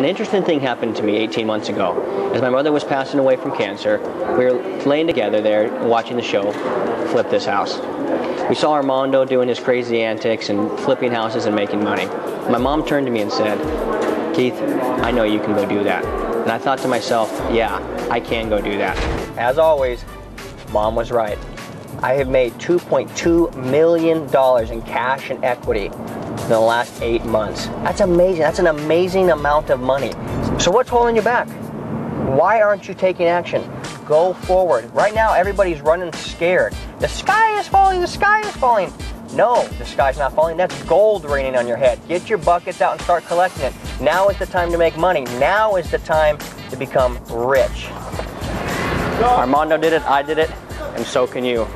An interesting thing happened to me 18 months ago. As my mother was passing away from cancer, we were laying together there watching the show, Flip This House. We saw Armando doing his crazy antics and flipping houses and making money. My mom turned to me and said, Keith, I know you can go do that. And I thought to myself, yeah, I can go do that. As always, mom was right. I have made $2.2 million in cash and equity in the last eight months. That's amazing. That's an amazing amount of money. So what's holding you back? Why aren't you taking action? Go forward. Right now, everybody's running scared. The sky is falling, the sky is falling. No, the sky's not falling. That's gold raining on your head. Get your buckets out and start collecting it. Now is the time to make money. Now is the time to become rich. Armando did it, I did it, and so can you.